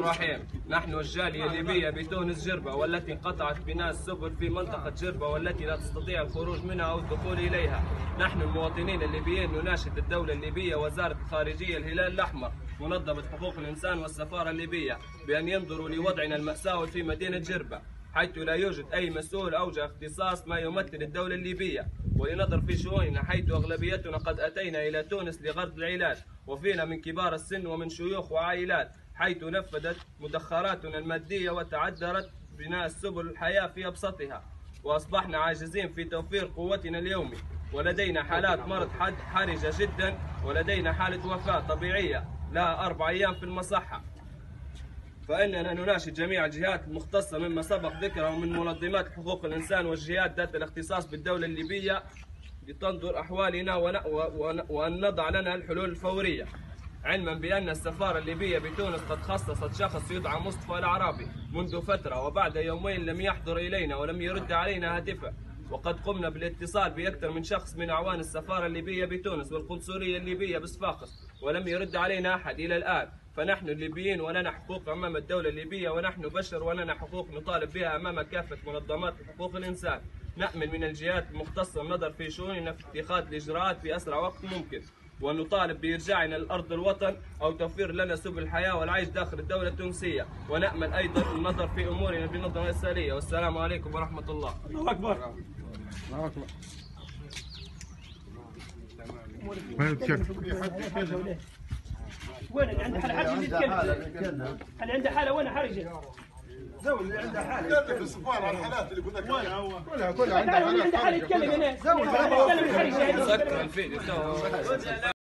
الرحيم نحن الجالية الليبية بتونس جربة والتي انقطعت بناء السبل في منطقة جربة والتي لا تستطيع الخروج منها أو الدخول إليها. نحن المواطنين الليبيين نناشد الدولة الليبية وزارة الخارجية الهلال الأحمر منظمة حقوق الإنسان والسفارة الليبية بأن ينظروا لوضعنا المأساوي في مدينة جربة حيث لا يوجد أي مسؤول أوجه اختصاص ما يمثل الدولة الليبية. ولنظر في شؤوننا حيث أغلبيتنا قد أتينا إلى تونس لغرض العلاج وفينا من كبار السن ومن شيوخ وعائلات. حيث نفذت مدخراتنا المادية وتعذرت بناء سبل الحياة في أبسطها وأصبحنا عاجزين في توفير قوتنا اليومي. ولدينا حالات مرض حد حرجة جدا ولدينا حالة وفاة طبيعية لها أربع أيام في المصحة. فإننا نناشد جميع الجهات المختصة مما سبق ذكره من منظمات حقوق الإنسان والجهات ذات الاختصاص بالدولة الليبية لتنظر أحوالنا وأن نضع لنا الحلول الفورية. علما بأن السفارة الليبية بتونس قد خصصت شخص يدعى مصطفى العرابي منذ فترة وبعد يومين لم يحضر إلينا ولم يرد علينا هاتفه. وقد قمنا بالاتصال بأكثر من شخص من أعوان السفارة الليبية بتونس والقنصلية الليبية بصفاقس ولم يرد علينا أحد إلى الآن. فنحن الليبيين ولنا حقوق أمام الدولة الليبية ونحن بشر ولنا حقوق نطالب بها أمام كافة منظمات حقوق الإنسان. نأمل من الجهات المختصة النظر في شؤوننا في اتخاذ الإجراءات في أسرع وقت ممكن. ونطالب بإرجاعنا لأرض الوطن أو توفير لنا سبل الحياة والعيش داخل الدولة التونسية. ونأمل أيضا النظر في أمورنا بنظرة إرسالية والسلام عليكم ورحمة الله. الله أكبر. وين؟ التيشيرت؟ وين اللي عنده حاله حرجه يتكلم اللي عنده حالة وين؟ حرجة. زول اللي عنده حالة. يتكلم في السفارة على الحالات اللي قلنا كلها كلها كلها اللي عنده حالة يتكلم هنا. يتكلم حرجه سكر الفيديو تو